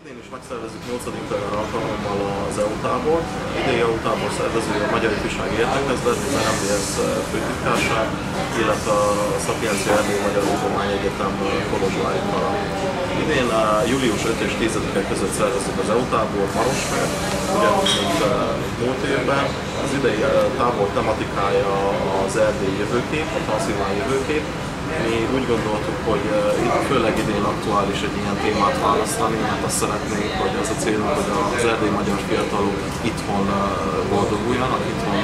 Idén is megszervezzük 8. alkalommal az EU tábor. Idei EU tábor szervezője a Magyar Ifjúsági Értekezlet, az MDS főtitkárság, illetve a Szapiencia Erdély Magyar Tudomány Egyetem Kolozsvár Kara. Idén július 5 és 10 között szervezzük az EU tábor Marosfert, ugyanúgy, mint múlt évben. Az idei tábor tematikája az erdélyi jövőkép, a transzilván jövőkép, mi úgy gondoltuk, hogy itt főleg idén aktuális egy ilyen témát választani, mert azt szeretnénk, hogy az a célunk, hogy az erdély magyar fiatalok itthon boldoguljanak, itthon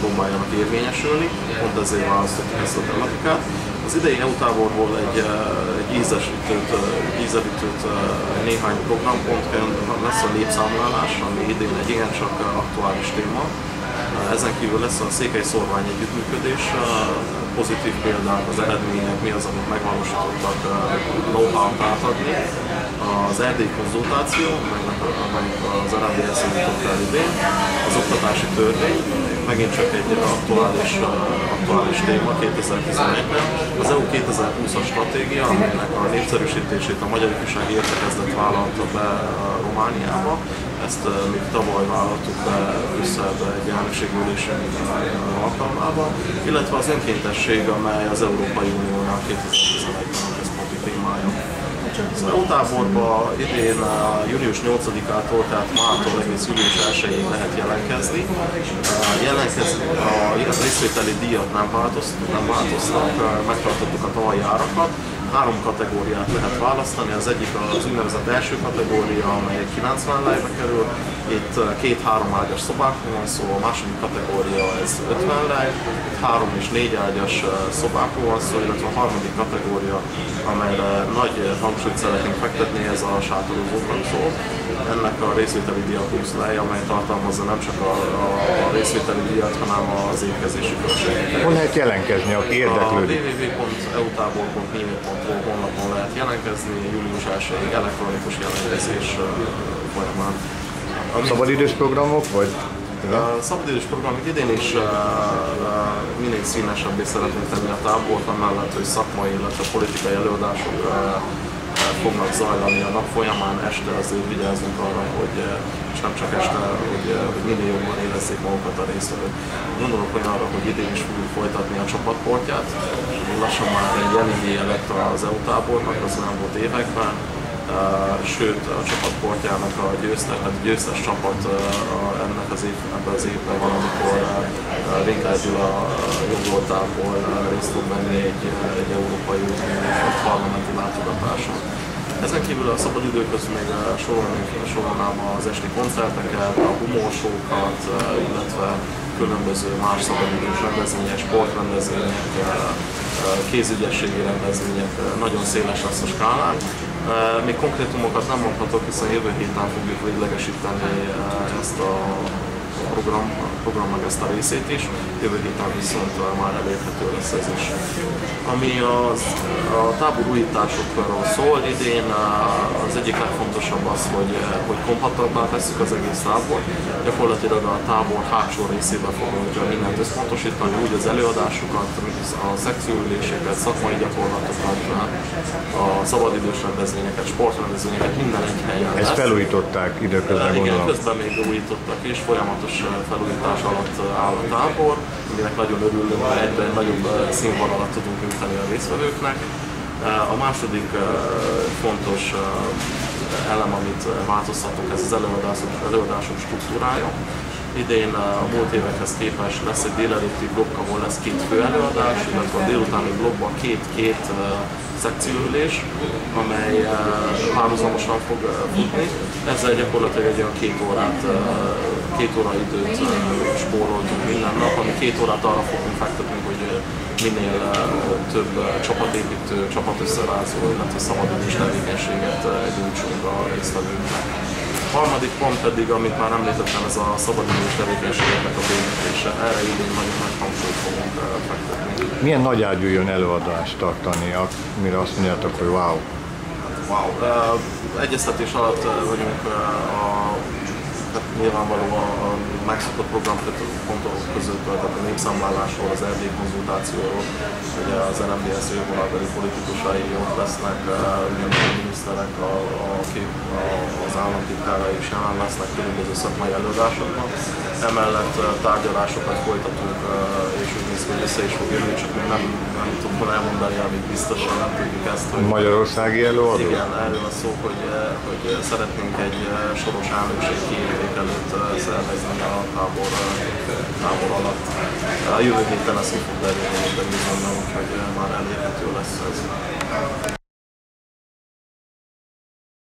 próbáljanak érvényesülni, pont ezért választottuk ezt a tematikát. Az idei EU táborból egy, egy ízesítőt, ízelítőt néhány programpontként lesz a népszámlálás, ami idén egy igencsak aktuális téma. Ezen kívül lesz a székely szorvány együttműködés, pozitív példák, az eredmények, mi az, amit megvalósítottak know-how-t átadni. Az erdély konzultáció, amelyik az RDS jutott el idén, az oktatási törvény, megint csak egy aktuális, aktuális téma 2011-ben. Az EU 2020-as stratégia, amelynek a népszerűsítését a Magyar Ifjúsági Értekezlet vállalta be Romániába, ezt még tavaly vállaltuk be Brüsszelbe egy elnökségülésünk alkalmával, illetve az önkéntesség, amely az Európai Uniónak 2011-ben a központi témája. Az EU táborban idén június 8-ától, tehát mától egész július 1-ig lehet jelentkezni. Jelentkezni a részvételi díjat nem, változtak, nem változtak, megtartottuk a tavalyi árakat, három kategóriát lehet választani. Az egyik az úgynevezett első kategória, amely 90 lejbe kerül. Itt két-három ágyas szobákról van szó, a második kategória ez 50 lej, három és négy ágyas szobákról van szó, illetve a harmadik kategória, amelyre nagy hangsúlyt szeretnénk fektetni, ez a sátorozóknak szól. Ennek a részvételi díja 20 lej, amely tartalmazza nem csak a, a részvételi díjat, hanem az étkezési költségeket. Hol lehet jelentkezni, aki érdeklődik? A www.eutábor.mi.hu honlapon lehet jelentkezni, július 1 elektronikus jelentkezés folyamán. Ami... Szabadidős programok, vagy? A szabadidős programok idén is uh, minél színesebbé szeretnénk tenni a tábort, amellett, hogy szakmai, illetve politikai előadások uh, fognak zajlani a nap folyamán, este azért vigyázzunk arra, hogy, és nem csak este, hogy, hogy minél jobban érezzék magukat a résztvevők. Gondolok olyan arra, hogy idén is fogjuk folytatni a csapatportját, lassan már egy jelentője lett az EU tábornak az elmúlt években, sőt a csapatportjának a győztes, tehát a győztes csapat ennek az év, ebben az évben van, amikor Rinkágy a jogoltából részt tud venni egy, egy Európai Unió parlamenti látogatáson. Ezen kívül a szabadidő közül még sorolnám az esti koncerteket, a humósókat, illetve különböző más szabadidős rendezvények, sportrendezvények, kézügyességi rendezvények, nagyon széles lesz a skálán. Még konkrétumokat nem mondhatok, hiszen jövő héten fogjuk véglegesíteni ezt a program, program meg ezt a részét is, jövő héten viszont már elérhető lesz ez is. Ami az, a tábor újításokról szól, idén az egyik legfontosabb az, hogy, hogy kompaktabbá tesszük az egész tábor. Gyakorlatilag a tábor hátsó részében fogunk mindent összpontosítani, úgy az előadásokat, a szekcióüléseket, szakmai gyakorlatokat, a szabadidős rendezvényeket, sportrendezvényeket, minden egy helyen Ezt felújították időközben Igen, gondolom. közben még újítottak és folyamatos felújítás alatt áll a tábor, aminek nagyon örülünk, hogy egyben nagyobb színvonalat tudunk nyújtani a résztvevőknek. A második fontos elem, amit változtatunk, ez az előadások, előadások struktúrája. Idén a múlt évekhez képest lesz egy délelőtti blokk, ahol lesz két fő előadás, illetve a délutáni blokkban két-két szekcióülés, amely párhuzamosan fog futni. Ezzel gyakorlatilag egy olyan két órát, két óra időt spóroltunk minden nap, ami két órát arra fogunk fektetni, hogy minél több csapatépítő, csapatösszerázó, illetve szabadidős tevékenységet nyújtsunk a résztvevőknek. A harmadik pont pedig, amit már említettem, ez a szabadidős tevékenységeknek a bővítése. Erre idén nagyon nagy hangsúlyt fogunk fektetni. Milyen nagy ágyú jön előadást tartani, mire azt mondjátok, hogy wow? Wow. Uh, egyeztetés alatt vagyunk uh, a nyilvánvalóan a megszokott programpontok között, tehát a népszámlálásról, az erdély konzultációról, ugye az NMDS jövővonalbeli politikusai ott lesznek, a miniszterek, a, a, a, az államtitkárai is jelen lesznek különböző szakmai előadásokban. Emellett tárgyalásokat folytatunk, és úgy néz ki, hogy össze is fog jönni, csak még nem, nem tudom elmondani, amíg biztosan nem tudjuk ezt. Hogy Magyarországi előadó? Igen, erről a szó, hogy, hogy szeretnénk egy soros elnökség kiértékelőt szervezni a tábor, tábor alatt. A jövő héten ezt ki fog derülni, de bizonyom, hogy már elérhető lesz ez.